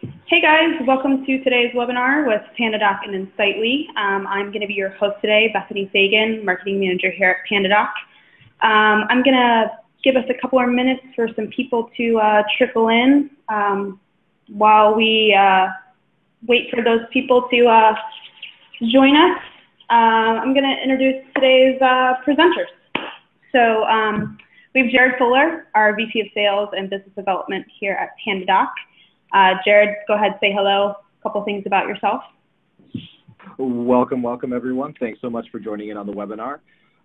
Hey guys, welcome to today's webinar with PandaDoc and Insightly. Um, I'm going to be your host today, Bethany Fagan, Marketing Manager here at PandaDoc. Um, I'm going to give us a couple more minutes for some people to uh, trickle in um, while we uh, wait for those people to uh, join us. Uh, I'm going to introduce today's uh, presenters. So um, we have Jared Fuller, our VP of Sales and Business Development here at PandaDoc. Uh, Jared, go ahead, say hello, a couple things about yourself. Welcome, welcome everyone. Thanks so much for joining in on the webinar.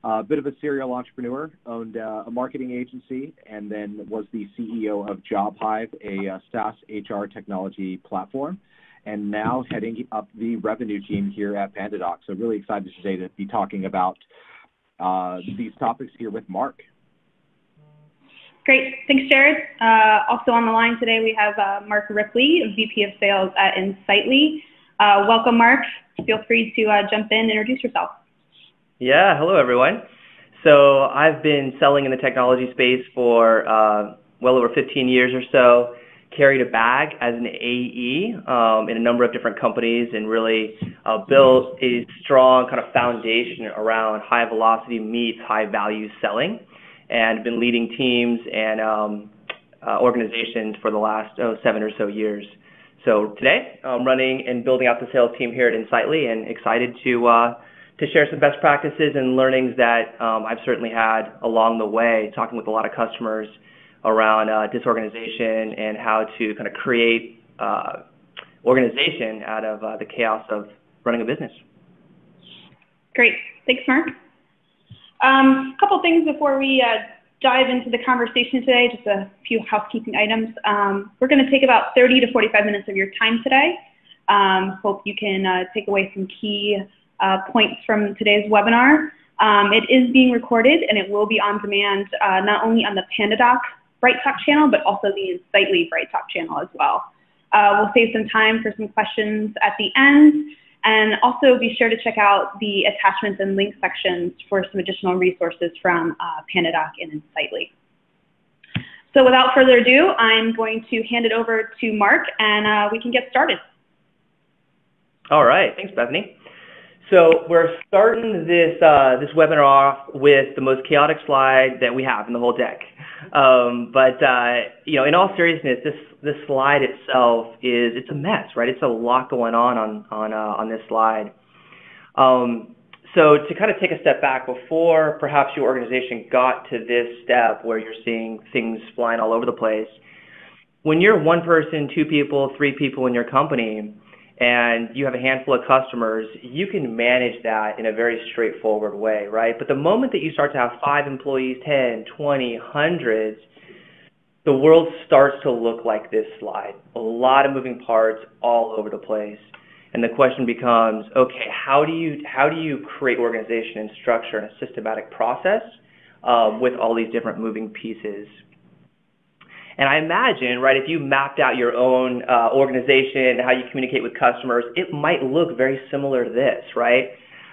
A uh, bit of a serial entrepreneur, owned uh, a marketing agency, and then was the CEO of JobHive, a uh, SaaS HR technology platform, and now heading up the revenue team here at PandaDoc. So really excited today to be talking about uh, these topics here with Mark. Great. Thanks, Jared. Uh, also on the line today, we have uh, Mark Ripley, VP of Sales at Insightly. Uh, welcome, Mark. Feel free to uh, jump in and introduce yourself. Yeah, hello, everyone. So I've been selling in the technology space for uh, well over 15 years or so. Carried a bag as an AE um, in a number of different companies and really uh, built a strong kind of foundation around high velocity meets high value selling and been leading teams and um, uh, organizations for the last oh, seven or so years. So today, I'm running and building out the sales team here at Insightly and excited to uh, to share some best practices and learnings that um, I've certainly had along the way, talking with a lot of customers around uh, disorganization and how to kind of create uh, organization out of uh, the chaos of running a business. Great. Thanks, Mark. Um, a couple things before we uh, dive into the conversation today, just a few housekeeping items. Um, we're going to take about 30 to 45 minutes of your time today. Um, hope you can uh, take away some key uh, points from today's webinar. Um, it is being recorded and it will be on demand uh, not only on the PandaDoc BrightTALK channel, but also the Insightly BrightTALK channel as well. Uh, we'll save some time for some questions at the end. And also be sure to check out the attachments and link sections for some additional resources from uh, and Insightly. So without further ado, I'm going to hand it over to Mark and uh, we can get started. All right, thanks Bethany. So we're starting this, uh, this webinar off with the most chaotic slide that we have in the whole deck. Um, but uh, you know, in all seriousness, this this slide itself is it's a mess, right? It's a lot going on on on uh, on this slide. Um, so to kind of take a step back before perhaps your organization got to this step where you're seeing things flying all over the place, when you're one person, two people, three people in your company, and you have a handful of customers, you can manage that in a very straightforward way, right? But the moment that you start to have five employees, 10, 20, hundreds, the world starts to look like this slide. A lot of moving parts all over the place. And the question becomes, okay, how do you, how do you create organization and structure and a systematic process uh, with all these different moving pieces? And I imagine, right, if you mapped out your own uh, organization, how you communicate with customers, it might look very similar to this, right?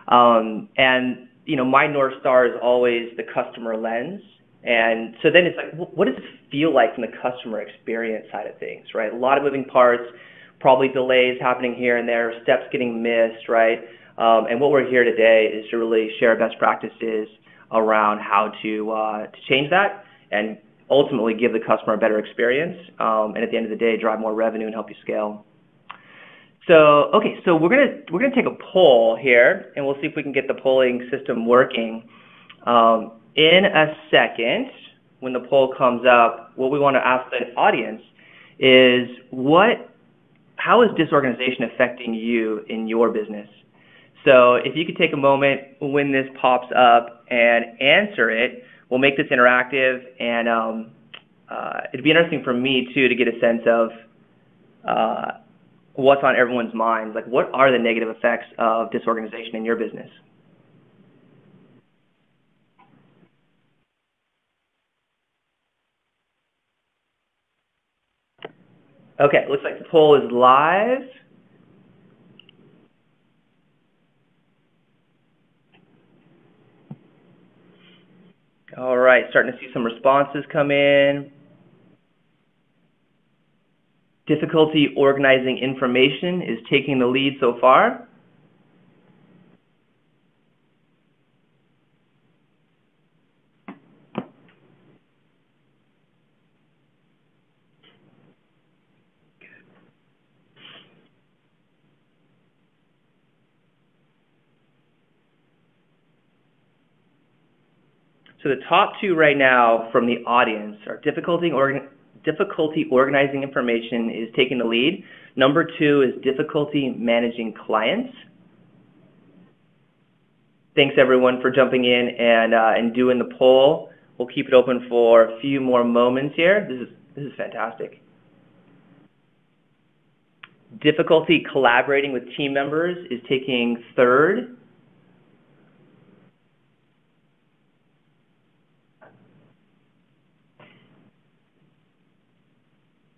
Um, and you know, my north star is always the customer lens. And so then it's like, what does it feel like from the customer experience side of things, right? A lot of moving parts, probably delays happening here and there, steps getting missed, right? Um, and what we're here today is to really share best practices around how to uh, to change that and ultimately give the customer a better experience, um, and at the end of the day, drive more revenue and help you scale. So, okay, so we're gonna we're gonna take a poll here, and we'll see if we can get the polling system working. Um, in a second, when the poll comes up, what we want to ask the audience is what, how is disorganization affecting you in your business? So if you could take a moment when this pops up and answer it, we'll make this interactive, and um, uh, it'd be interesting for me too to get a sense of uh, what's on everyone's minds. Like, what are the negative effects of disorganization in your business? Okay, looks like the poll is live. All right, starting to see some responses come in. Difficulty organizing information is taking the lead so far. So the top two right now from the audience are difficulty, difficulty organizing information is taking the lead. Number two is difficulty managing clients. Thanks everyone for jumping in and, uh, and doing the poll. We'll keep it open for a few more moments here. This is, this is fantastic. Difficulty collaborating with team members is taking third.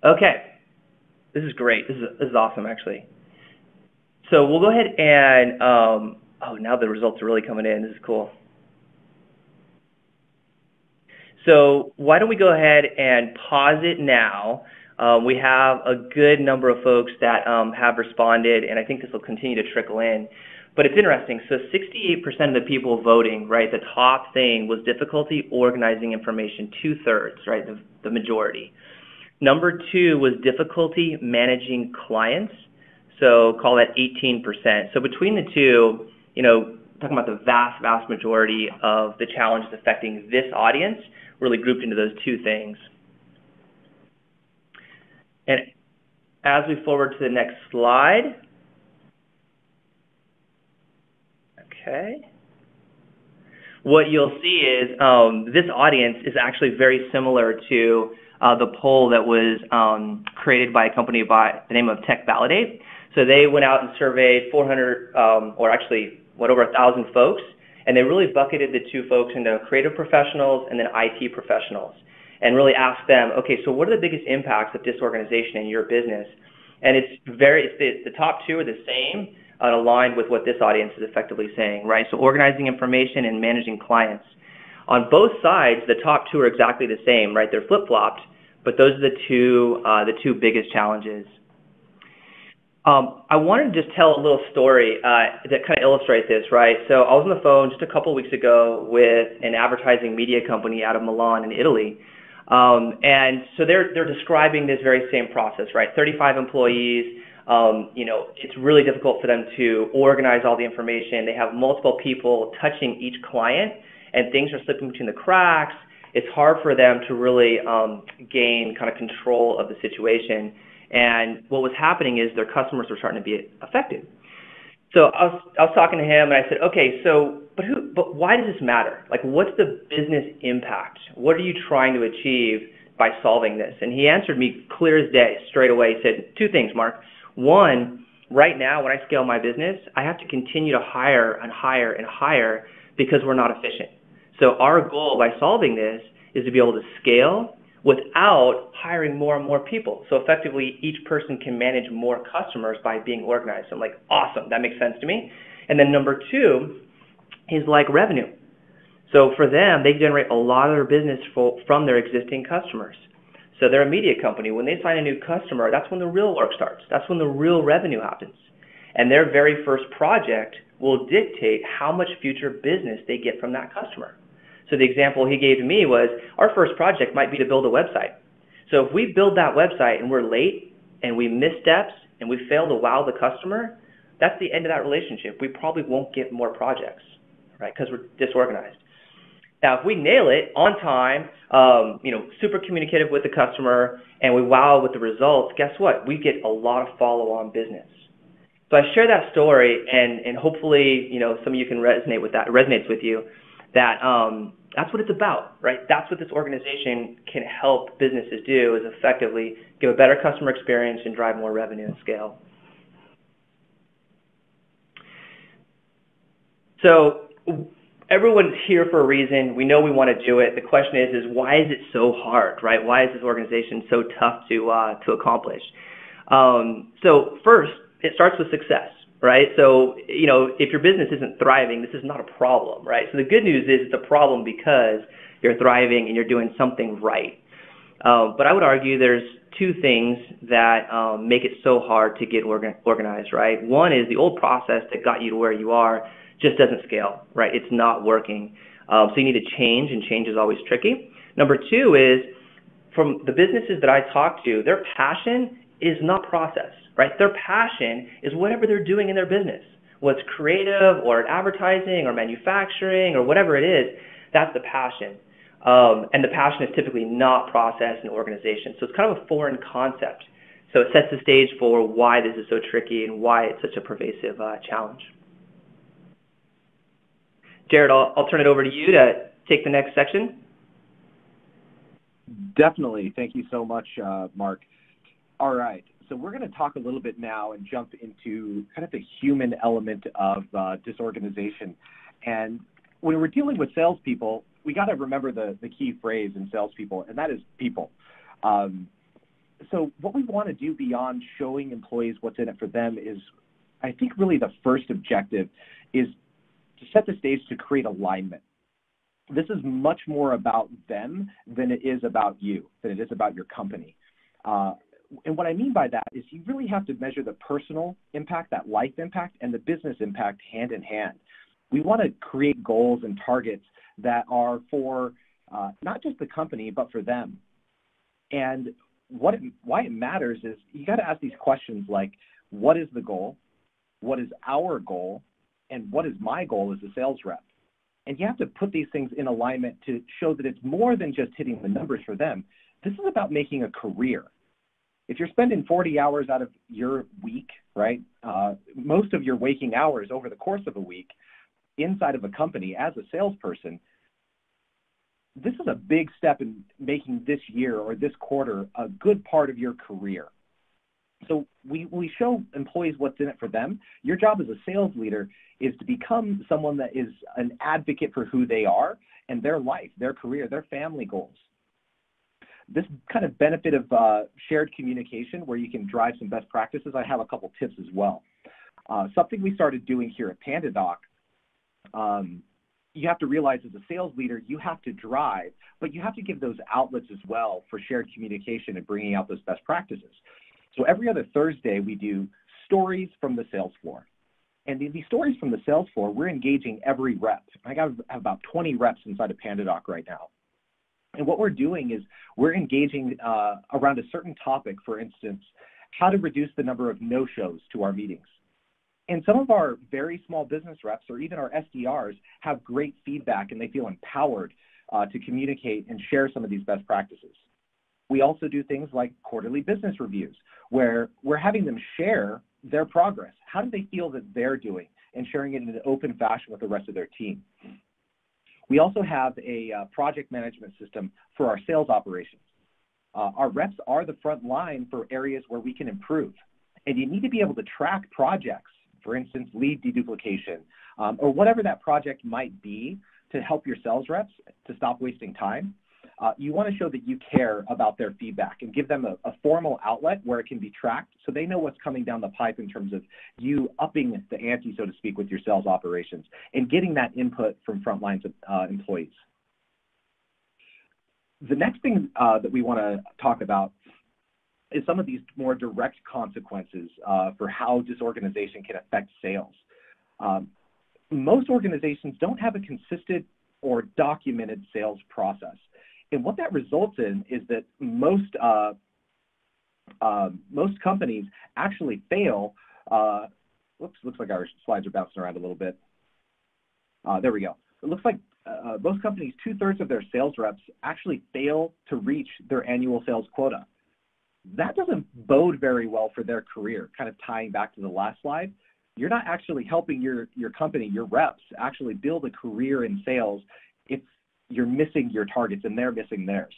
Okay, this is great. This is, this is awesome, actually. So we'll go ahead and, um, oh, now the results are really coming in. This is cool. So why don't we go ahead and pause it now. Um, we have a good number of folks that um, have responded, and I think this will continue to trickle in. But it's interesting. So 68% of the people voting, right, the top thing was difficulty organizing information, two-thirds, right, the, the majority. Number two was difficulty managing clients. So call that 18%. So between the two, you know, talking about the vast, vast majority of the challenges affecting this audience really grouped into those two things. And as we forward to the next slide, okay, what you'll see is um, this audience is actually very similar to uh, the poll that was um, created by a company by the name of TechValidate. So they went out and surveyed 400, um, or actually what over a thousand folks, and they really bucketed the two folks into creative professionals and then IT professionals, and really asked them, okay, so what are the biggest impacts of disorganization in your business? And it's very, it's the, the top two are the same, and aligned with what this audience is effectively saying, right? So organizing information and managing clients. On both sides, the top two are exactly the same, right? They're flip-flopped, but those are the two, uh, the two biggest challenges. Um, I wanted to just tell a little story uh, that kind of illustrates this, right? So I was on the phone just a couple weeks ago with an advertising media company out of Milan in Italy. Um, and so they're, they're describing this very same process, right? 35 employees, um, you know, it's really difficult for them to organize all the information. They have multiple people touching each client and things are slipping between the cracks. It's hard for them to really um, gain kind of control of the situation. And what was happening is their customers were starting to be affected. So I was, I was talking to him and I said, okay, so, but who, but why does this matter? Like, what's the business impact? What are you trying to achieve by solving this? And he answered me clear as day, straight away. He said, two things, Mark. One, right now when I scale my business, I have to continue to hire and hire and hire because we're not efficient. So our goal by solving this is to be able to scale without hiring more and more people. So effectively, each person can manage more customers by being organized. So I'm like, awesome, that makes sense to me. And then number two is like revenue. So for them, they generate a lot of their business from their existing customers. So they're a media company. When they sign a new customer, that's when the real work starts. That's when the real revenue happens. And their very first project will dictate how much future business they get from that customer. So the example he gave to me was our first project might be to build a website. So if we build that website and we're late and we miss steps and we fail to wow the customer, that's the end of that relationship. We probably won't get more projects, right? Because we're disorganized. Now, if we nail it on time, um, you know, super communicative with the customer, and we wow with the results, guess what? We get a lot of follow-on business. So I share that story, and and hopefully, you know, some of you can resonate with that. Resonates with you that um, that's what it's about, right? That's what this organization can help businesses do is effectively give a better customer experience and drive more revenue and scale. So everyone's here for a reason. We know we want to do it. The question is, is why is it so hard, right? Why is this organization so tough to uh, to accomplish? Um, so first, it starts with success, right? So, you know, if your business isn't thriving, this is not a problem, right? So the good news is it's a problem because you're thriving and you're doing something right. Um, but I would argue there's two things that um, make it so hard to get organ- organized, right? One is the old process that got you to where you are just doesn't scale, right? It's not working. Um, so you need to change, and change is always tricky. Number two is from the businesses that I talk to, their passion is not process, right? Their passion is whatever they're doing in their business. What's creative or advertising or manufacturing or whatever it is, that's the passion. Um, and the passion is typically not process and organization. So it's kind of a foreign concept. So it sets the stage for why this is so tricky and why it's such a pervasive uh, challenge. Jared, I'll, I'll turn it over to you to take the next section. Definitely. Thank you so much, uh, Mark. All right. So we're going to talk a little bit now and jump into kind of the human element of uh, disorganization. And when we're dealing with salespeople, we got to remember the, the key phrase in salespeople, and that is people. Um, so what we want to do beyond showing employees what's in it for them is, I think really the first objective is to set the stage to create alignment this is much more about them than it is about you, than it is about your company. Uh, and what I mean by that is you really have to measure the personal impact, that life impact, and the business impact hand in hand. We want to create goals and targets that are for uh, not just the company, but for them. And what it, why it matters is you got to ask these questions like, what is the goal? What is our goal? And what is my goal as a sales rep? And you have to put these things in alignment to show that it's more than just hitting the numbers for them. This is about making a career. If you're spending 40 hours out of your week, right, uh, most of your waking hours over the course of a week inside of a company as a salesperson, this is a big step in making this year or this quarter a good part of your career. So we, we show employees what's in it for them. Your job as a sales leader is to become someone that is an advocate for who they are and their life, their career, their family goals. This kind of benefit of uh, shared communication where you can drive some best practices, I have a couple tips as well. Uh, something we started doing here at PandaDoc, um, you have to realize as a sales leader, you have to drive, but you have to give those outlets as well for shared communication and bringing out those best practices. So every other Thursday, we do stories from the sales floor. And these stories from the sales floor, we're engaging every rep. I got about 20 reps inside of PandaDoc right now. And what we're doing is we're engaging uh, around a certain topic, for instance, how to reduce the number of no-shows to our meetings. And some of our very small business reps or even our SDRs have great feedback and they feel empowered uh, to communicate and share some of these best practices. We also do things like quarterly business reviews where we're having them share their progress. How do they feel that they're doing and sharing it in an open fashion with the rest of their team? We also have a uh, project management system for our sales operations. Uh, our reps are the front line for areas where we can improve. And you need to be able to track projects, for instance, lead deduplication, um, or whatever that project might be to help your sales reps to stop wasting time uh, you want to show that you care about their feedback and give them a, a, formal outlet where it can be tracked so they know what's coming down the pipe in terms of you upping the ante, so to speak, with your sales operations and getting that input from frontline uh, employees. The next thing uh, that we want to talk about is some of these more direct consequences uh, for how disorganization can affect sales. Um, most organizations don't have a consistent or documented sales process. And what that results in is that most uh, uh, most companies actually fail. Uh, whoops, looks like our slides are bouncing around a little bit. Uh, there we go. It looks like uh, most companies, two-thirds of their sales reps actually fail to reach their annual sales quota. That doesn't bode very well for their career, kind of tying back to the last slide. You're not actually helping your, your company, your reps, actually build a career in sales if you're missing your targets and they're missing theirs.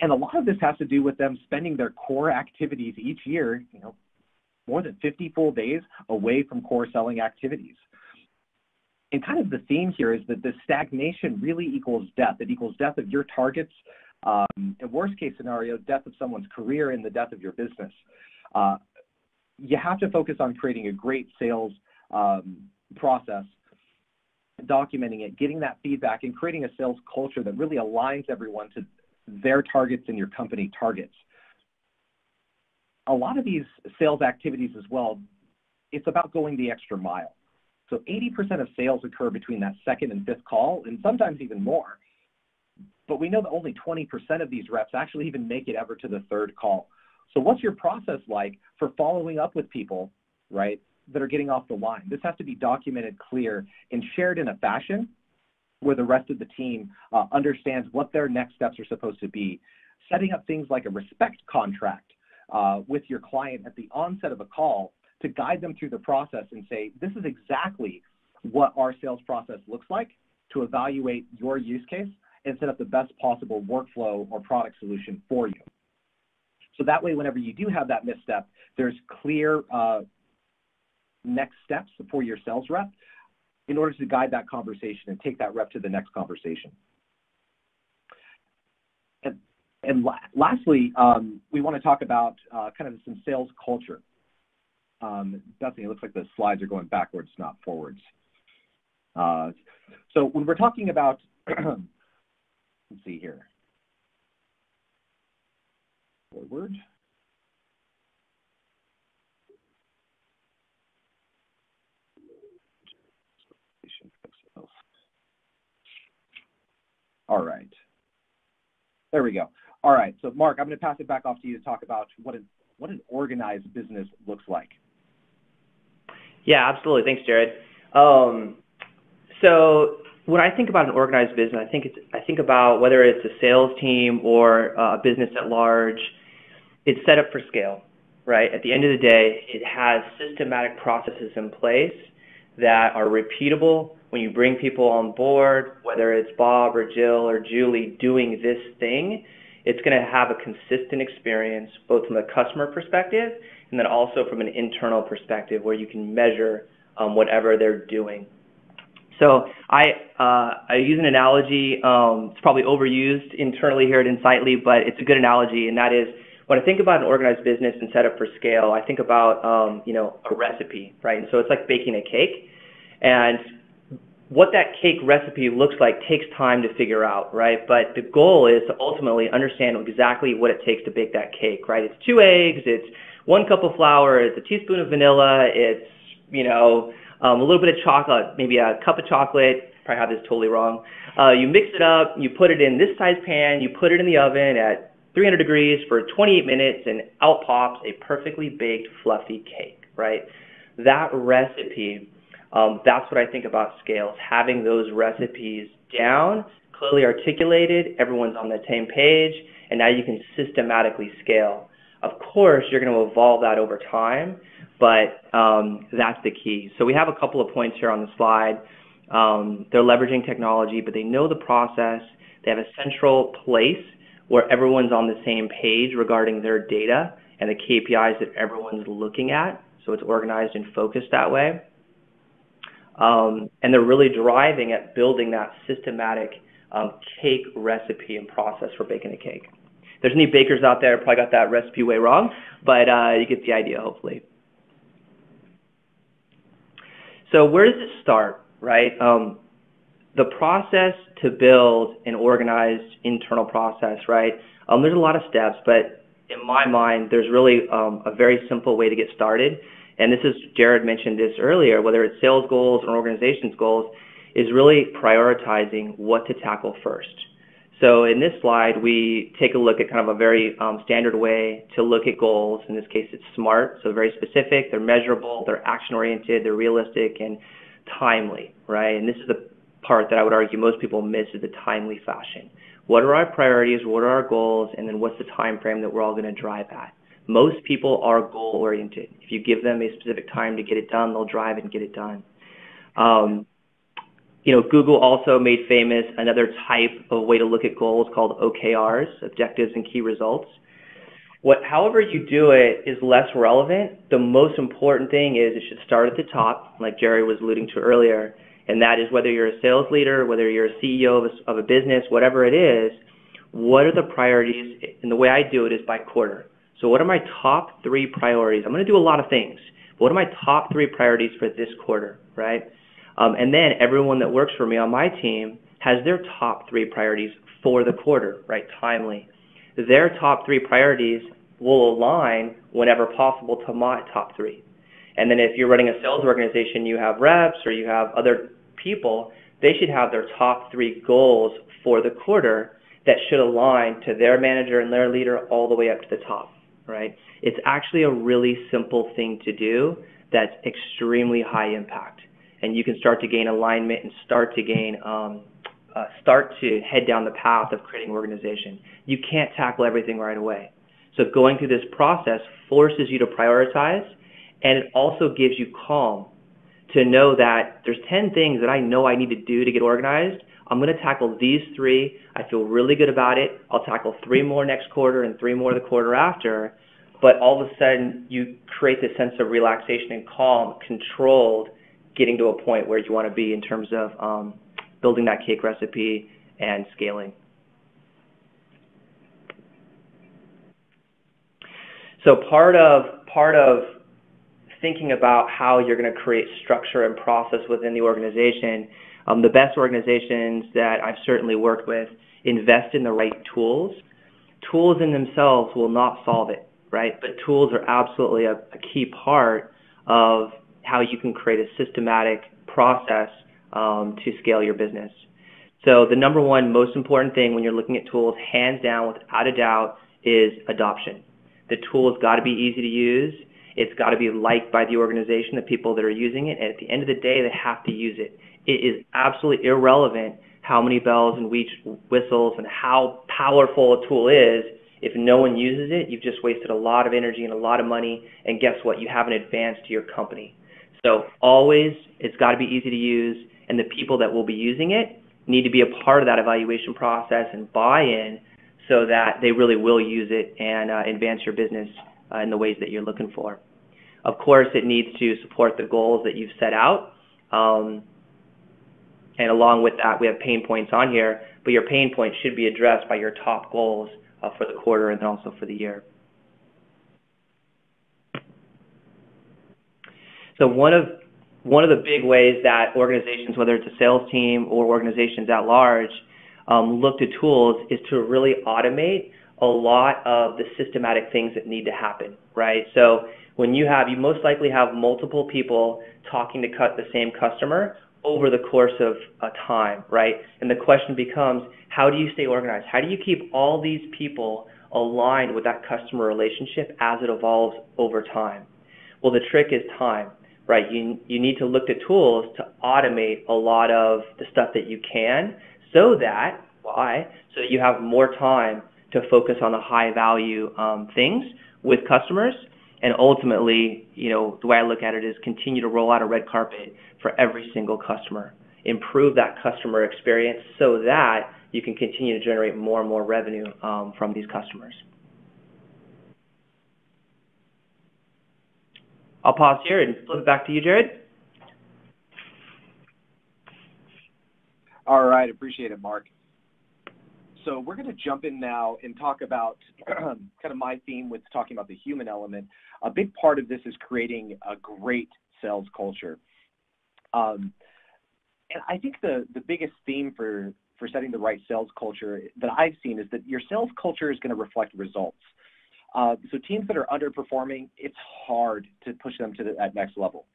And a lot of this has to do with them spending their core activities each year, you know, more than 50 full days away from core selling activities. And kind of the theme here is that the stagnation really equals death. It equals death of your targets, um, in worst case scenario, death of someone's career and the death of your business. Uh, you have to focus on creating a great sales um, process documenting it, getting that feedback, and creating a sales culture that really aligns everyone to their targets and your company targets. A lot of these sales activities as well, it's about going the extra mile. So 80% of sales occur between that second and fifth call, and sometimes even more. But we know that only 20% of these reps actually even make it ever to the third call. So what's your process like for following up with people, right, that are getting off the line? This has to be documented, clear, and shared in a fashion where the rest of the team uh, understands what their next steps are supposed to be. Setting up things like a respect contract uh, with your client at the onset of a call to guide them through the process and say, this is exactly what our sales process looks like to evaluate your use case and set up the best possible workflow or product solution for you. So that way, whenever you do have that misstep, there's clear uh, next steps for your sales rep in order to guide that conversation and take that rep to the next conversation. And, and la lastly, um, we want to talk about uh, kind of some sales culture. Um, Bethany, it looks like the slides are going backwards, not forwards. Uh, so when we're talking about, let's see here, forward. All right. There we go. All right. So Mark, I'm going to pass it back off to you to talk about what an what an organized business looks like. Yeah, absolutely. Thanks, Jared. Um, so when I think about an organized business, I think it's I think about whether it's a sales team or a business at large. It's set up for scale, right? At the end of the day, it has systematic processes in place that are repeatable when you bring people on board, whether it's Bob or Jill or Julie doing this thing, it's going to have a consistent experience both from a customer perspective and then also from an internal perspective where you can measure um, whatever they're doing. So I, uh, I use an analogy, um, it's probably overused internally here at Insightly, but it's a good analogy, and that is when I think about an organized business and set up for scale, I think about um, you know a recipe, right? And so it's like baking a cake, and what that cake recipe looks like takes time to figure out, right? But the goal is to ultimately understand exactly what it takes to bake that cake, right? It's two eggs, it's one cup of flour, it's a teaspoon of vanilla, it's, you know, um, a little bit of chocolate, maybe a cup of chocolate, probably have this totally wrong. Uh, you mix it up, you put it in this size pan, you put it in the oven at 300 degrees for 28 minutes, and out pops a perfectly baked, fluffy cake, right? That recipe um, that's what I think about scales, having those recipes down, clearly articulated, everyone's on the same page, and now you can systematically scale. Of course, you're going to evolve that over time, but um, that's the key. So we have a couple of points here on the slide. Um, they're leveraging technology, but they know the process. They have a central place where everyone's on the same page regarding their data and the KPIs that everyone's looking at. So it's organized and focused that way. Um, and they're really driving at building that systematic um, cake recipe and process for baking a cake. There's any bakers out there, probably got that recipe way wrong, but uh, you get the idea, hopefully. So where does it start, right? Um, the process to build an organized internal process, right? Um, there's a lot of steps, but in my mind, there's really um, a very simple way to get started. And this is, Jared mentioned this earlier, whether it's sales goals or organization's goals, is really prioritizing what to tackle first. So in this slide, we take a look at kind of a very um, standard way to look at goals. In this case, it's SMART, so very specific, they're measurable, they're action-oriented, they're realistic, and timely, right? And this is the part that I would argue most people miss is the timely fashion. What are our priorities, what are our goals, and then what's the time frame that we're all going to drive at? Most people are goal oriented. If you give them a specific time to get it done, they'll drive and get it done. Um, you know, Google also made famous another type of way to look at goals called OKRs, objectives and key results. What, however you do it is less relevant. The most important thing is it should start at the top, like Jared was alluding to earlier, and that is whether you're a sales leader, whether you're a CEO of a, of a business, whatever it is, what are the priorities? And the way I do it is by quarter. So what are my top three priorities? I'm going to do a lot of things. What are my top three priorities for this quarter, right? Um, and then everyone that works for me on my team has their top three priorities for the quarter, right? Timely. Their top three priorities will align whenever possible to my top three. And then if you're running a sales organization, you have reps or you have other people, they should have their top three goals for the quarter that should align to their manager and their leader all the way up to the top, right? It's actually a really simple thing to do that's extremely high impact. And you can start to gain alignment and start to gain, um, uh, start to head down the path of creating an organization. You can't tackle everything right away. So going through this process forces you to prioritize and it also gives you calm to know that there's 10 things that I know I need to do to get organized. I'm going to tackle these three. I feel really good about it. I'll tackle three more next quarter and three more the quarter after. But all of a sudden, you create this sense of relaxation and calm, controlled, getting to a point where you want to be in terms of um, building that cake recipe and scaling. So part of part of thinking about how you're going to create structure and process within the organization, um, the best organizations that I've certainly worked with invest in the right tools. Tools in themselves will not solve it, right? But tools are absolutely a, a key part of how you can create a systematic process um, to scale your business. So the number one most important thing when you're looking at tools, hands down, without a doubt, is adoption. The tool's got to be easy to use. It's got to be liked by the organization, the people that are using it, and at the end of the day, they have to use it. It is absolutely irrelevant how many bells and whistles and how powerful a tool is. If no one uses it, you've just wasted a lot of energy and a lot of money, and guess what? You haven't advanced to your company. So always, it's got to be easy to use, and the people that will be using it need to be a part of that evaluation process and buy in so that they really will use it and uh, advance your business uh, in the ways that you're looking for. Of course, it needs to support the goals that you've set out. Um, and along with that, we have pain points on here, but your pain points should be addressed by your top goals uh, for the quarter and then also for the year. So one of one of the big ways that organizations, whether it's a sales team or organizations at large, um, look to tools is to really automate a lot of the systematic things that need to happen, right? So when you have, you most likely have multiple people talking to cut the same customer over the course of a time, right? And the question becomes, how do you stay organized? How do you keep all these people aligned with that customer relationship as it evolves over time? Well, the trick is time, right? You, you need to look to tools to automate a lot of the stuff that you can so that, why? So that you have more time to focus on the high value um, things with customers. And ultimately, you know, the way I look at it is continue to roll out a red carpet for every single customer. Improve that customer experience so that you can continue to generate more and more revenue um, from these customers. I'll pause here and flip it back to you, Jared. All right, appreciate it, Mark. So we're going to jump in now and talk about kind of my theme with talking about the human element. A big part of this is creating a great sales culture. Um, and I think the, the biggest theme for, for setting the right sales culture that I've seen is that your sales culture is going to reflect results. Uh, so teams that are underperforming, it's hard to push them to the, that next level.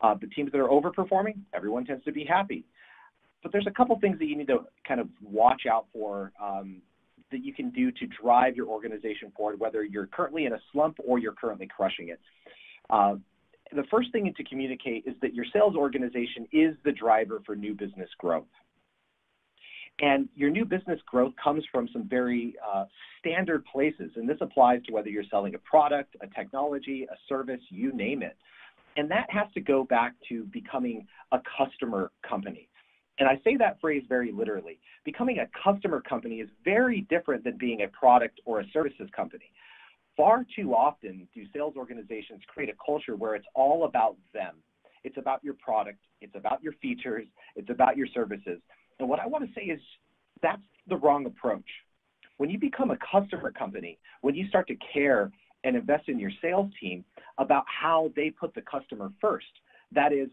Uh, the teams that are overperforming, everyone tends to be happy but there's a couple things that you need to kind of watch out for um, that you can do to drive your organization forward, whether you're currently in a slump or you're currently crushing it. Uh, the first thing to communicate is that your sales organization is the driver for new business growth. And your new business growth comes from some very uh, standard places. And this applies to whether you're selling a product, a technology, a service, you name it. And that has to go back to becoming a customer company. And I say that phrase very literally. Becoming a customer company is very different than being a product or a services company. Far too often do sales organizations create a culture where it's all about them. It's about your product, it's about your features, it's about your services. And what I want to say is that's the wrong approach. When you become a customer company, when you start to care and invest in your sales team about how they put the customer first, that is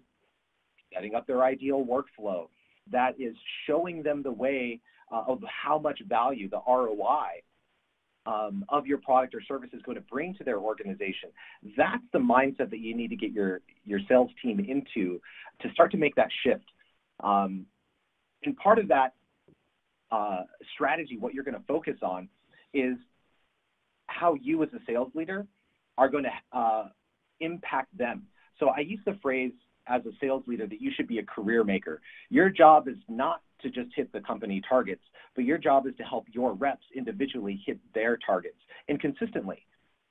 setting up their ideal workflow, that is showing them the way uh, of how much value, the ROI um, of your product or service is going to bring to their organization. That's the mindset that you need to get your, your sales team into to start to make that shift. Um, and part of that uh, strategy, what you're going to focus on, is how you as a sales leader are going to uh, impact them. So I use the phrase as a sales leader that you should be a career maker. Your job is not to just hit the company targets, but your job is to help your reps individually hit their targets and consistently,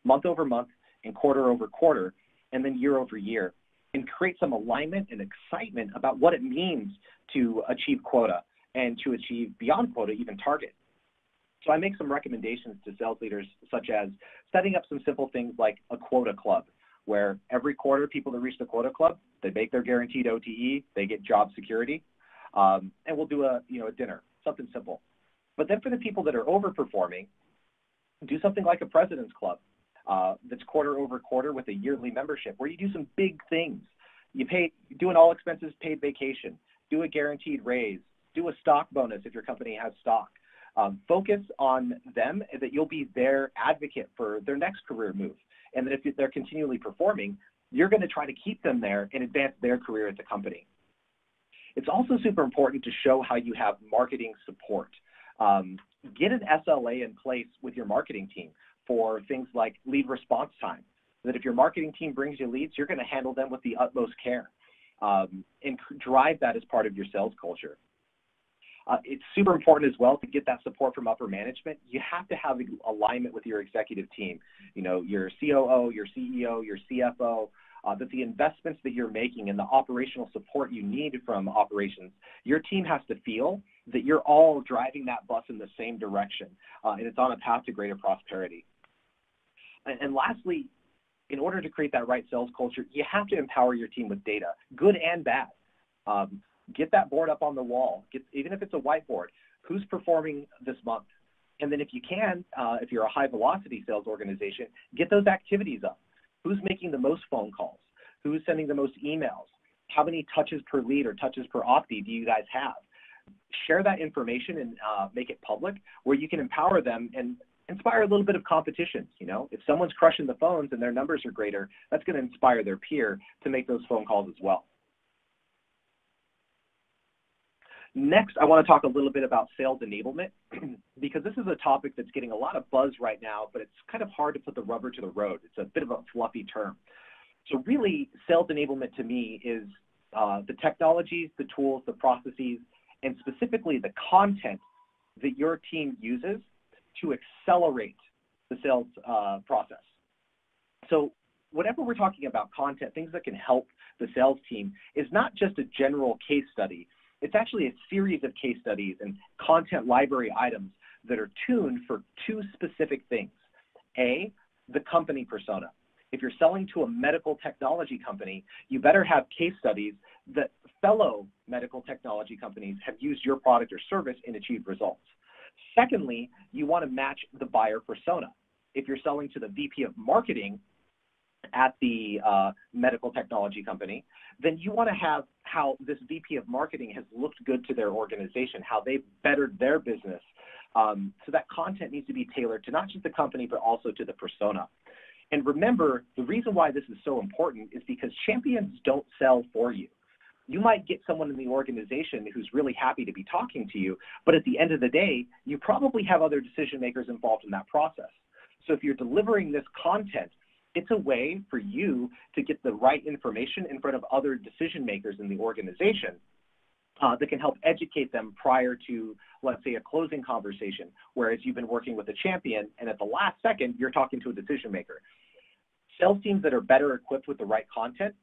month over month and quarter over quarter, and then year over year, and create some alignment and excitement about what it means to achieve quota and to achieve beyond quota, even target. So I make some recommendations to sales leaders, such as setting up some simple things like a quota club, where every quarter people that reach the quota club, they make their guaranteed OTE, they get job security, um, and we'll do a you know a dinner, something simple. But then for the people that are overperforming, do something like a president's club uh, that's quarter over quarter with a yearly membership, where you do some big things. You pay do an all expenses paid vacation, do a guaranteed raise, do a stock bonus if your company has stock. Um, focus on them that you'll be their advocate for their next career move. And if they're continually performing, you're going to try to keep them there and advance their career at the company. It's also super important to show how you have marketing support. Um, get an SLA in place with your marketing team for things like lead response time. That if your marketing team brings you leads, you're going to handle them with the utmost care um, and drive that as part of your sales culture. Uh, it's super important as well to get that support from upper management. You have to have alignment with your executive team, you know, your COO, your CEO, your CFO, uh, that the investments that you're making and the operational support you need from operations, your team has to feel that you're all driving that bus in the same direction uh, and it's on a path to greater prosperity. And, and lastly, in order to create that right sales culture, you have to empower your team with data, good and bad. Um, get that board up on the wall, get, even if it's a whiteboard. Who's performing this month? And then if you can, uh, if you're a high velocity sales organization, get those activities up. Who's making the most phone calls? Who's sending the most emails? How many touches per lead or touches per opti do you guys have? Share that information and uh, make it public where you can empower them and inspire a little bit of competition. You know, if someone's crushing the phones and their numbers are greater, that's going to inspire their peer to make those phone calls as well. Next, I want to talk a little bit about sales enablement because this is a topic that's getting a lot of buzz right now, but it's kind of hard to put the rubber to the road. It's a bit of a fluffy term. So really, sales enablement to me is uh, the technologies, the tools, the processes, and specifically the content that your team uses to accelerate the sales uh, process. So whenever we're talking about content, things that can help the sales team is not just a general case study it's actually a series of case studies and content library items that are tuned for two specific things. A, the company persona. If you're selling to a medical technology company, you better have case studies that fellow medical technology companies have used your product or service and achieved results. Secondly, you want to match the buyer persona. If you're selling to the VP of marketing at the uh, medical technology company, then you want to have how this VP of marketing has looked good to their organization, how they've bettered their business. Um, so that content needs to be tailored to not just the company, but also to the persona. And remember, the reason why this is so important is because champions don't sell for you. You might get someone in the organization who's really happy to be talking to you, but at the end of the day, you probably have other decision makers involved in that process. So if you're delivering this content it's a way for you to get the right information in front of other decision makers in the organization uh, that can help educate them prior to, let's say, a closing conversation, whereas you've been working with a champion and at the last second, you're talking to a decision maker. Sales teams that are better equipped with the right content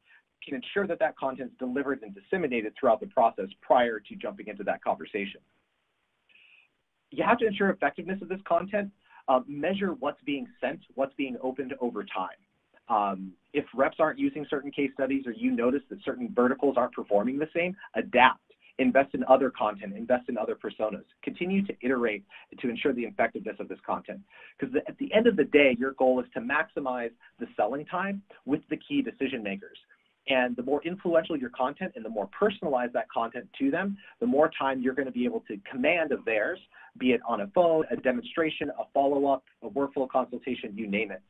can ensure that that content is delivered and disseminated throughout the process prior to jumping into that conversation. You have to ensure effectiveness of this content uh, measure what's being sent, what's being opened over time. Um, if reps aren't using certain case studies or you notice that certain verticals aren't performing the same, adapt, invest in other content, invest in other personas. Continue to iterate to ensure the effectiveness of this content. Because at the end of the day, your goal is to maximize the selling time with the key decision makers. And the more influential your content and the more personalized that content to them, the more time you're going to be able to command of theirs, be it on a phone, a demonstration, a follow-up, a workflow consultation, you name it.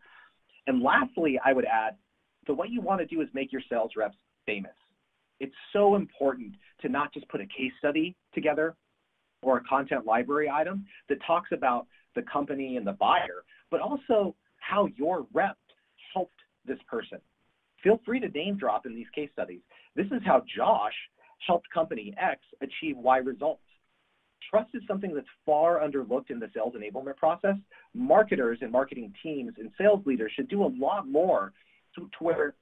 And lastly, I would add, so what you want to do is make your sales reps famous. It's so important to not just put a case study together or a content library item that talks about the company and the buyer, but also how your rep helped this person. Feel free to name drop in these case studies. This is how Josh helped company X achieve Y results. Trust is something that's far underlooked in the sales enablement process. Marketers and marketing teams and sales leaders should do a lot more to, to where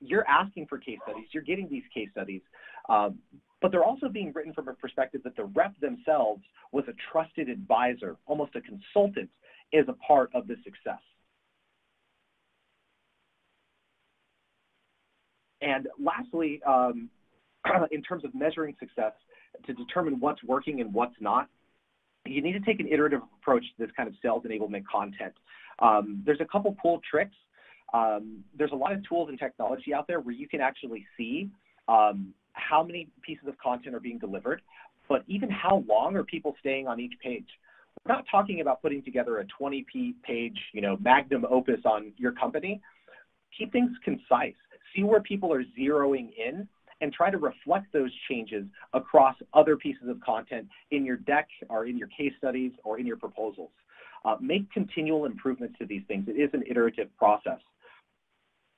you're asking for case studies, you're getting these case studies, um, but they're also being written from a perspective that the rep themselves was a trusted advisor, almost a consultant, is a part of the success. And lastly, um, in terms of measuring success, to determine what's working and what's not, you need to take an iterative approach to this kind of sales enablement content. Um, there's a couple cool tricks. Um, there's a lot of tools and technology out there where you can actually see um, how many pieces of content are being delivered, but even how long are people staying on each page. We're not talking about putting together a 20 page, you know, magnum opus on your company. Keep things concise. See where people are zeroing in and try to reflect those changes across other pieces of content in your deck or in your case studies or in your proposals. Uh, make continual improvements to these things. It is an iterative process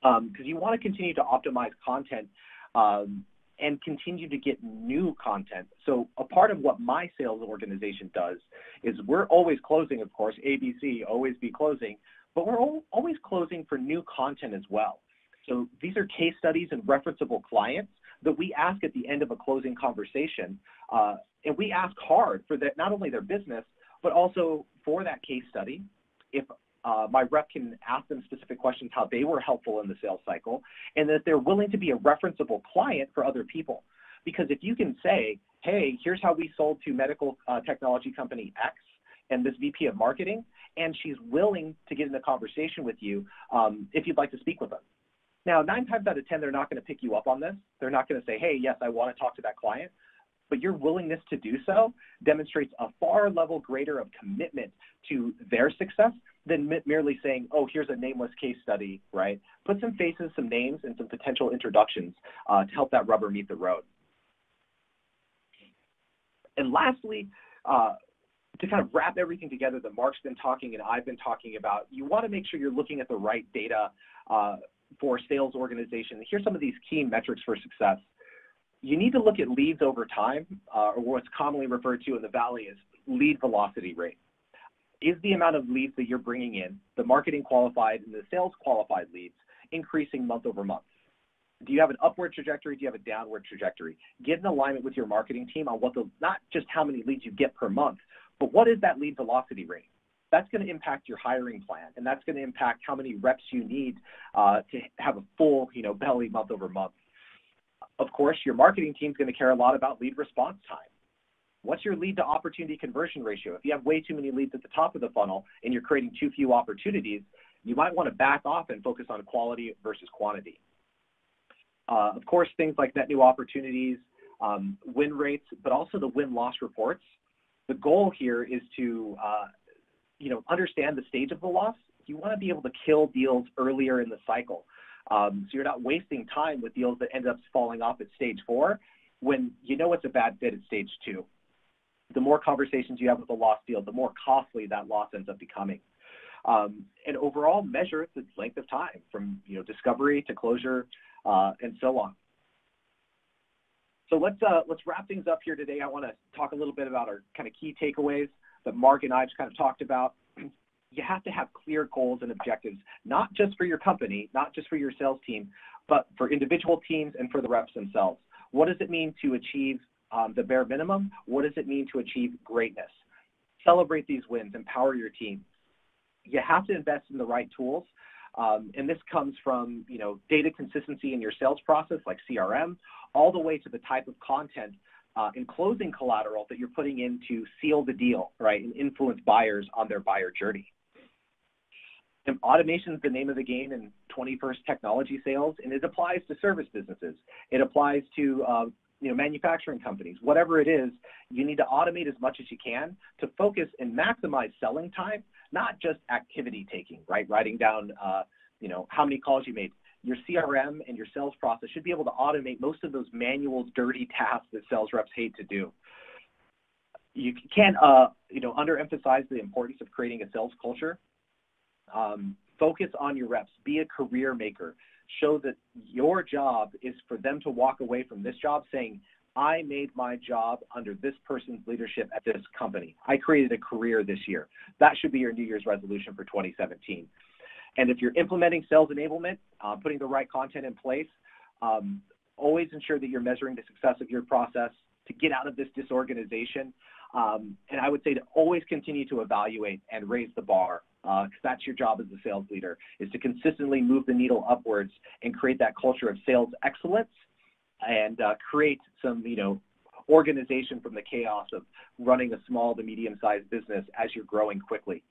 because um, you want to continue to optimize content um, and continue to get new content. So a part of what my sales organization does is we're always closing, of course, ABC, always be closing, but we're always closing for new content as well. So these are case studies and referenceable clients that we ask at the end of a closing conversation. Uh, and we ask hard for that, not only their business, but also for that case study. If uh, my rep can ask them specific questions, how they were helpful in the sales cycle, and that they're willing to be a referenceable client for other people. Because if you can say, hey, here's how we sold to medical uh, technology company X and this VP of marketing, and she's willing to get in a conversation with you um, if you'd like to speak with them. Now, nine times out of 10, they're not going to pick you up on this. They're not going to say, hey, yes, I want to talk to that client. But your willingness to do so demonstrates a far level greater of commitment to their success than merely saying, oh, here's a nameless case study, right? Put some faces, some names, and some potential introductions uh, to help that rubber meet the road. And lastly, uh, to kind of wrap everything together that Mark's been talking and I've been talking about, you want to make sure you're looking at the right data uh, for sales organization. Here's some of these key metrics for success. You need to look at leads over time, uh, or what's commonly referred to in the Valley as lead velocity rate. Is the amount of leads that you're bringing in, the marketing qualified and the sales qualified leads, increasing month over month? Do you have an upward trajectory? Do you have a downward trajectory? Get in alignment with your marketing team on what the, not just how many leads you get per month, but what is that lead velocity rate? That's going to impact your hiring plan, and that's going to impact how many reps you need uh, to have a full, you know, belly month over month. Of course, your marketing team is going to care a lot about lead response time. What's your lead to opportunity conversion ratio? If you have way too many leads at the top of the funnel and you're creating too few opportunities, you might want to back off and focus on quality versus quantity. Uh, of course, things like net new opportunities, um, win rates, but also the win-loss reports. The goal here is to uh, you know, understand the stage of the loss, you want to be able to kill deals earlier in the cycle. Um, so you're not wasting time with deals that end up falling off at stage four when you know it's a bad fit at stage two. The more conversations you have with a lost deal, the more costly that loss ends up becoming. Um, and overall, measure the length of time from you know discovery to closure uh, and so on. So let's uh, let's wrap things up here today. I want to talk a little bit about our kind of key takeaways that Mark and I just kind of talked about, you have to have clear goals and objectives, not just for your company, not just for your sales team, but for individual teams and for the reps themselves. What does it mean to achieve um, the bare minimum? What does it mean to achieve greatness? Celebrate these wins, empower your team. You have to invest in the right tools. Um, and this comes from you know data consistency in your sales process like CRM, all the way to the type of content uh, and closing collateral that you're putting in to seal the deal, right, and influence buyers on their buyer journey. automation is the name of the game in 21st technology sales, and it applies to service businesses. It applies to uh, you know, manufacturing companies, whatever it is, you need to automate as much as you can to focus and maximize selling time, not just activity taking, right? Writing down, uh, you know, how many calls you made. Your CRM and your sales process should be able to automate most of those manual, dirty tasks that sales reps hate to do. You can't, uh, you know, underemphasize the importance of creating a sales culture. Um, focus on your reps. Be a career maker show that your job is for them to walk away from this job saying, I made my job under this person's leadership at this company. I created a career this year. That should be your New Year's resolution for 2017. And if you're implementing sales enablement, uh, putting the right content in place, um, always ensure that you're measuring the success of your process to get out of this disorganization. Um, and I would say to always continue to evaluate and raise the bar because uh, that's your job as a sales leader, is to consistently move the needle upwards and create that culture of sales excellence and uh, create some, you know, organization from the chaos of running a small to medium-sized business as you're growing quickly.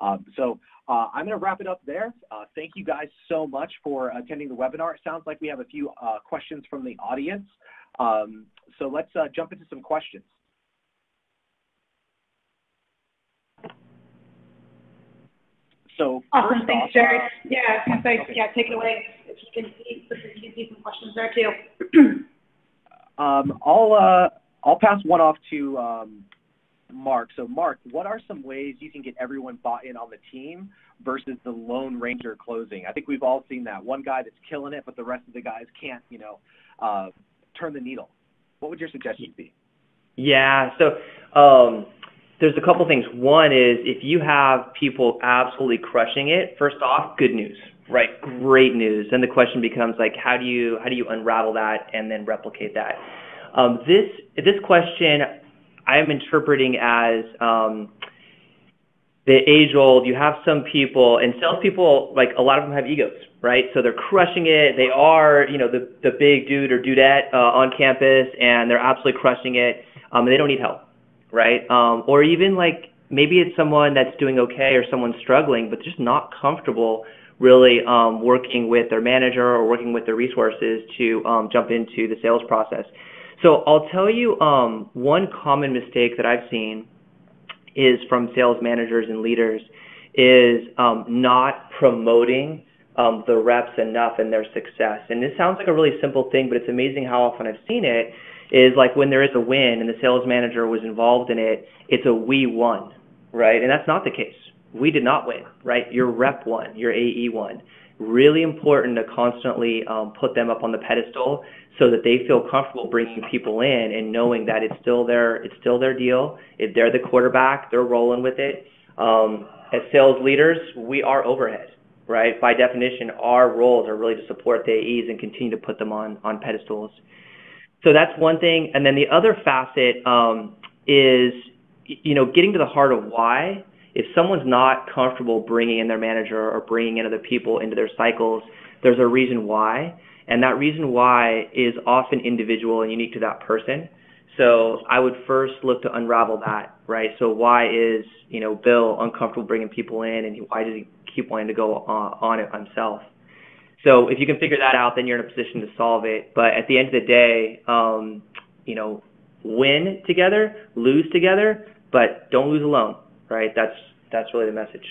Um, so uh, I'm going to wrap it up there. Uh, thank you guys so much for attending the webinar. It sounds like we have a few uh, questions from the audience. Um, so let's uh, jump into some questions. So awesome, thanks, off, Jared. Yeah, say, okay. yeah, take it away if you can see, you can see some questions there too. um, I'll uh, I'll pass one off to um, Mark. So, Mark, what are some ways you can get everyone bought in on the team versus the lone ranger closing? I think we've all seen that one guy that's killing it, but the rest of the guys can't, you know, uh, turn the needle. What would your suggestions be? Yeah. So. Um, there's a couple things. One is if you have people absolutely crushing it, first off, good news, right? Great news. Then the question becomes like, how do you how do you unravel that and then replicate that? Um, this this question I'm interpreting as um, the age old. You have some people and salespeople, like a lot of them have egos, right? So they're crushing it. They are, you know, the the big dude or dudette uh, on campus, and they're absolutely crushing it. Um, they don't need help right? Um, or even like maybe it's someone that's doing okay or someone struggling, but just not comfortable really um, working with their manager or working with their resources to um, jump into the sales process. So I'll tell you um, one common mistake that I've seen is from sales managers and leaders is um, not promoting um, the reps enough and their success. And this sounds like a really simple thing, but it's amazing how often I've seen it is like when there is a win and the sales manager was involved in it, it's a we won, right? And that's not the case. We did not win, right? Your rep won, your AE won. Really important to constantly um, put them up on the pedestal so that they feel comfortable bringing people in and knowing that it's still their it's still their deal. If they're the quarterback, they're rolling with it. Um, as sales leaders, we are overhead, right? By definition, our roles are really to support the AEs and continue to put them on on pedestals. So that's one thing. And then the other facet um, is, you know, getting to the heart of why. If someone's not comfortable bringing in their manager or bringing in other people into their cycles, there's a reason why. And that reason why is often individual and unique to that person. So I would first look to unravel that, right? So why is, you know, Bill uncomfortable bringing people in and why does he keep wanting to go on, it himself? So if you can figure that out, then you're in a position to solve it. But at the end of the day, um, you know, win together, lose together, but don't lose alone, right? That's that's really the message.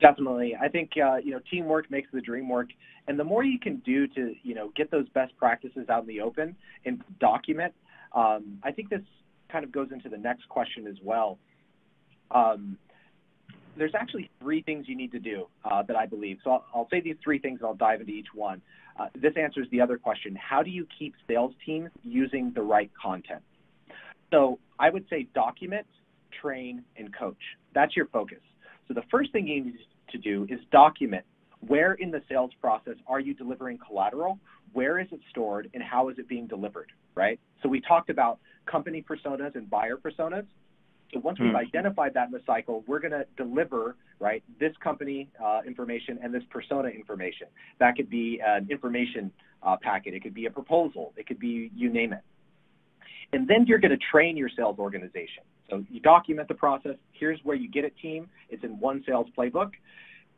Definitely, I think uh, you know teamwork makes the dream work, and the more you can do to you know get those best practices out in the open and document, um, I think this kind of goes into the next question as well. Um, there's actually three things you need to do uh, that I believe. So I'll, I'll, say these three things and I'll dive into each one. Uh, this answers the other question. How do you keep sales teams using the right content? So I would say document, train, and coach. That's your focus. So the first thing you need to do is document where in the sales process are you delivering collateral? Where is it stored and how is it being delivered, right? So we talked about company personas and buyer personas. So once we've hmm. identified that in the cycle, we're going to deliver right this company uh, information and this persona information. That could be an information uh, packet. It could be a proposal. It could be you name it. And then you're going to train your sales organization. So you document the process. Here's where you get a team. It's in one sales playbook.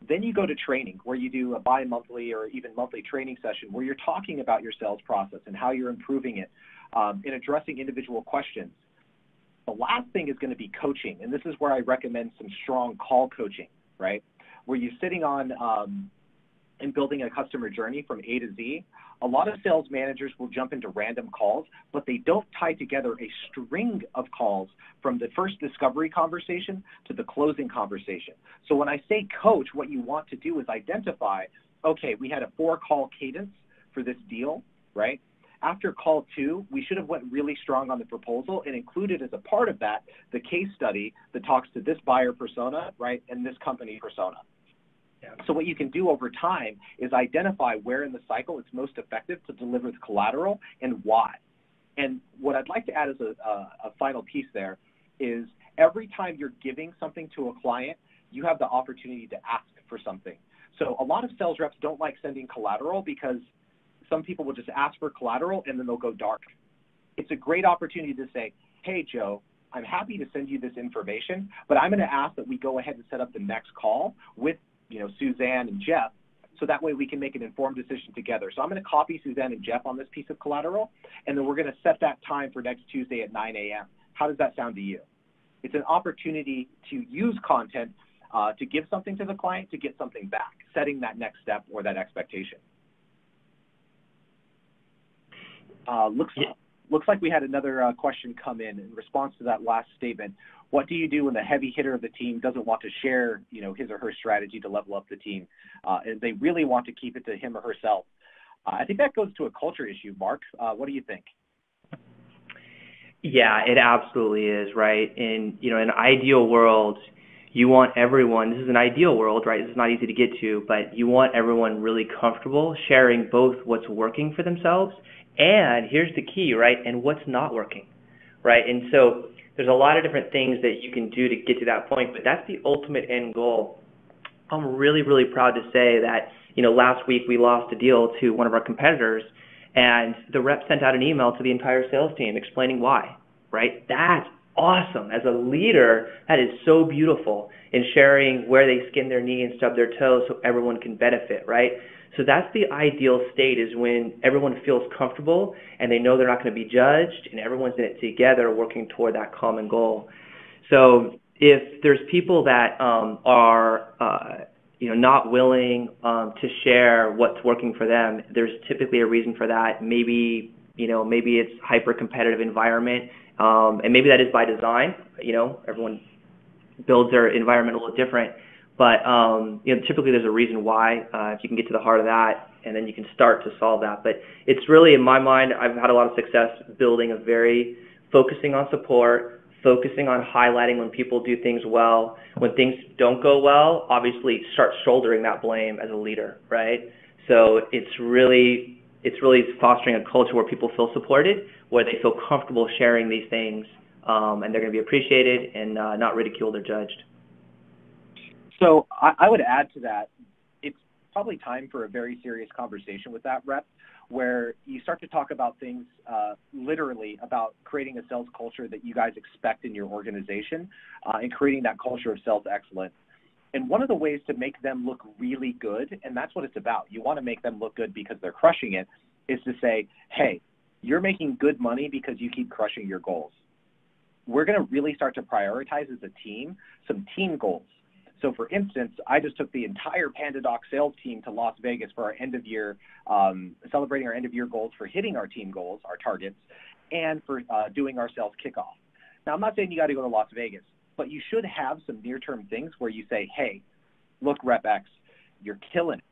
Then you go to training where you do a bi-monthly or even monthly training session where you're talking about your sales process and how you're improving it um, and addressing individual questions. The last thing is going to be coaching, and this is where I recommend some strong call coaching, right? Where you're sitting on um, and building a customer journey from A to Z. A lot of sales managers will jump into random calls, but they don't tie together a string of calls from the first discovery conversation to the closing conversation. So when I say coach, what you want to do is identify, okay, we had a four call cadence for this deal, right? After call two, we should have went really strong on the proposal and included as a part of that the case study that talks to this buyer persona, right, and this company persona. So what you can do over time is identify where in the cycle it's most effective to deliver the collateral and why. And what I'd like to add as a, a, a final piece there is every time you're giving something to a client, you have the opportunity to ask for something. So a lot of sales reps don't like sending collateral because some people will just ask for collateral and then they'll go dark. It's a great opportunity to say, hey, Joe, I'm happy to send you this information, but I'm going to ask that we go ahead and set up the next call with you know, Suzanne and Jeff, so that way we can make an informed decision together. So I'm going to copy Suzanne and Jeff on this piece of collateral, and then we're going to set that time for next Tuesday at 9 a.m. How does that sound to you? It's an opportunity to use content uh, to give something to the client to get something back, setting that next step or that expectation. Uh, looks looks like we had another uh, question come in in response to that last statement what do you do when the heavy hitter of the team doesn't want to share, you know, his or her strategy to level up the team, uh, and they really want to keep it to him or herself? Uh, I think that goes to a culture issue. Mark, uh, what do you think? Yeah, it absolutely is, right? In you know, an ideal world, you want everyone. This is an ideal world, right? This is not easy to get to, but you want everyone really comfortable sharing both what's working for themselves and here's the key, right? And what's not working, right? And so there's a lot of different things that you can do to get to that point, but that's the ultimate end goal. I'm really, really proud to say that, you know, last week we lost a deal to one of our competitors and the rep sent out an email to the entire sales team explaining why, right? That's awesome. As a leader, that is so beautiful in sharing where they skin their knee and stub their toe so everyone can benefit, right? So that's the ideal state is when everyone feels comfortable and they know they're not going to be judged and everyone's in it together working toward that common goal. So if there's people that um, are uh, you know not willing um, to share what's working for them, there's typically a reason for that. Maybe you know maybe it's hyper competitive environment, um, and maybe that is by design. You know everyone builds their environment a little different. But um, you know, typically there's a reason why. Uh, if you can get to the heart of that, and then you can start to solve that. But it's really, in my mind, I've had a lot of success building a very focusing on support, focusing on highlighting when people do things well. When things don't go well, obviously start shouldering that blame as a leader, right? So it's really it's really fostering a culture where people feel supported, where they feel comfortable sharing these things, um, and they're going to be appreciated and uh, not ridiculed or judged. So I, I would add to that, it's probably time for a very serious conversation with that rep where you start to talk about things uh, literally about creating a sales culture that you guys expect in your organization uh, and creating that culture of sales excellence. And one of the ways to make them look really good, and that's what it's about, you want to make them look good because they're crushing it, is to say, hey, you're making good money because you keep crushing your goals. We're going to really start to prioritize as a team some team goals so for instance, I just took the entire PandaDoc sales team to Las Vegas for our end of year, um, celebrating our end of year goals for hitting our team goals, our targets, and for uh, doing our sales kickoff. Now, I'm not saying you got to go to Las Vegas, but you should have some near term things where you say, hey, look, Rep X, you're killing it.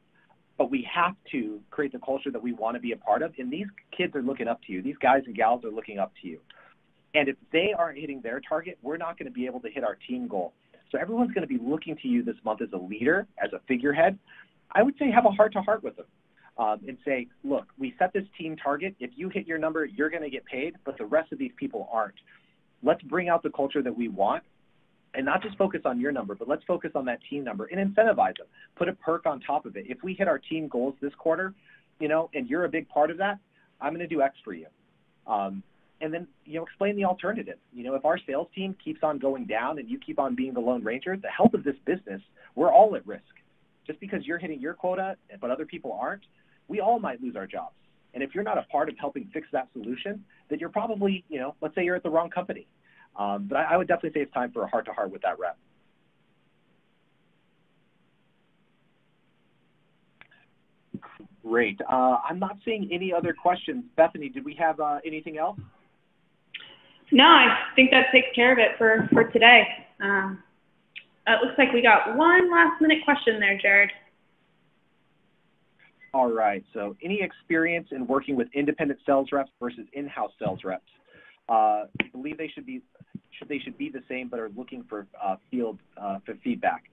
But we have to create the culture that we want to be a part of. And these kids are looking up to you. These guys and gals are looking up to you. And if they aren't hitting their target, we're not going to be able to hit our team goal. So everyone's going to be looking to you this month as a leader, as a figurehead. I would say have a heart to heart with them um, and say, look, we set this team target. If you hit your number, you're going to get paid, but the rest of these people aren't. Let's bring out the culture that we want and not just focus on your number, but let's focus on that team number and incentivize them. Put a perk on top of it. If we hit our team goals this quarter, you know, and you're a big part of that, I'm going to do X for you. Um, and then you know explain the alternative. You know, if our sales team keeps on going down and you keep on being the lone ranger, the health of this business, we're all at risk. Just because you're hitting your quota, but other people aren't, we all might lose our jobs. And if you're not a part of helping fix that solution, then you're probably, you know, let's say you're at the wrong company. Um, but I, I would definitely say it's time for a heart to heart with that rep. Great. Uh, I'm not seeing any other questions. Bethany, did we have uh, anything else? No, I think that takes care of it for, for today. Um, it looks like we got one last minute question there, Jared. All right. So any experience in working with independent sales reps versus in-house sales reps? Uh, I believe they should be should they should be the same, but are looking for uh, field uh, for feedback.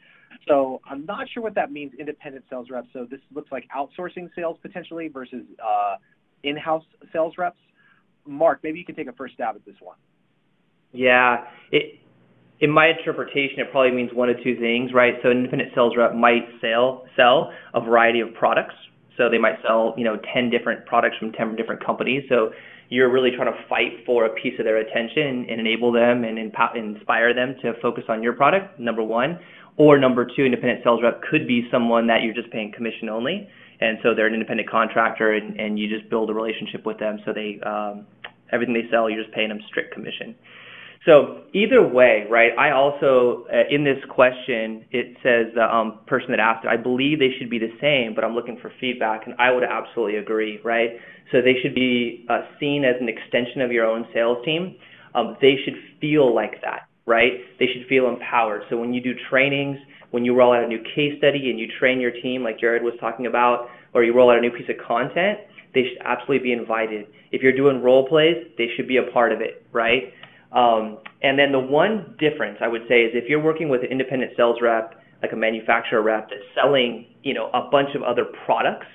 So I'm not sure what that means, independent sales reps. So this looks like outsourcing sales potentially versus uh, in-house sales reps. Mark, maybe you can take a first stab at this one. Yeah, it, in my interpretation, it probably means one of two things, right? So an independent sales rep might sell sell a variety of products. So they might sell, you know, 10 different products from 10 different companies. So you're really trying to fight for a piece of their attention and enable them and inspire them to focus on your product, number one. Or number two, independent sales rep could be someone that you're just paying commission only. And so they're an independent contractor and, and you just build a relationship with them. So they, um, everything they sell, you're just paying them strict commission. So either way, right, I also, uh, in this question, it says the um, person that asked it, I believe they should be the same, but I'm looking for feedback, and I would absolutely agree, right? So they should be uh, seen as an extension of your own sales team. Um, they should feel like that, right? They should feel empowered. So when you do trainings, when you roll out a new case study and you train your team, like Jared was talking about, or you roll out a new piece of content, they should absolutely be invited. If you're doing role plays, they should be a part of it, right? Um, and then the one difference I would say is if you're working with an independent sales rep, like a manufacturer rep that's selling, you know, a bunch of other products.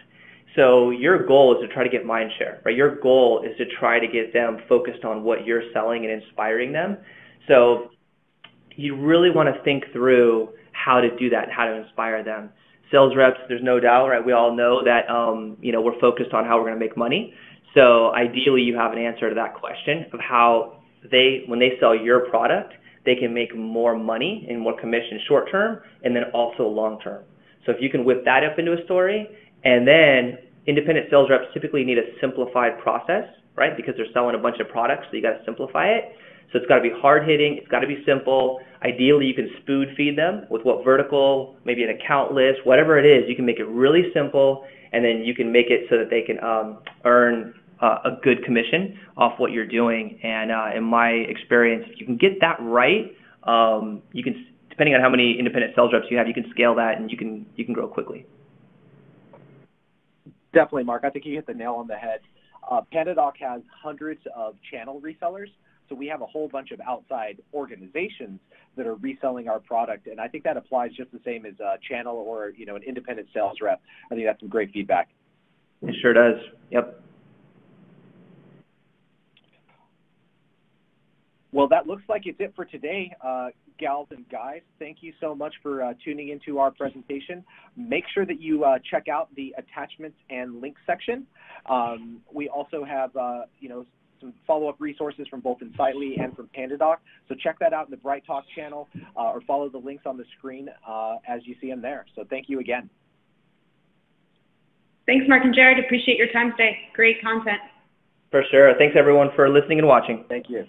So your goal is to try to get mind share, right? Your goal is to try to get them focused on what you're selling and inspiring them. So you really want to think through how to do that and how to inspire them. Sales reps, there's no doubt, right? We all know that, um, you know, we're focused on how we're going to make money. So ideally, you have an answer to that question of how they when they sell your product, they can make more money and more commission short term and then also long term. So if you can whip that up into a story, and then independent sales reps typically need a simplified process, right? Because they're selling a bunch of products, so you got to simplify it. So it's got to be hard hitting. It's got to be simple. Ideally, you can spoon feed them with what vertical, maybe an account list, whatever it is. You can make it really simple, and then you can make it so that they can um, earn uh, a good commission off what you're doing. And uh, in my experience, if you can get that right, um, you can, depending on how many independent sales reps you have, you can scale that and you can you can grow quickly. Definitely, Mark. I think you hit the nail on the head. Uh, PandaDoc has hundreds of channel resellers, so we have a whole bunch of outside organizations that are reselling our product, and I think that applies just the same as a channel or you know an independent sales rep. I think that's some great feedback. It sure does. Yep. Well, that looks like it's it for today, uh, gals and guys. Thank you so much for uh, tuning into our presentation. Make sure that you uh, check out the attachments and links section. Um, we also have, uh, you know, some follow-up resources from both Insightly and from PandaDoc. So check that out in the BrightTALK channel uh, or follow the links on the screen uh, as you see them there. So thank you again. Thanks, Mark and Jared. Appreciate your time today. Great content. For sure. Thanks, everyone, for listening and watching. Thank you.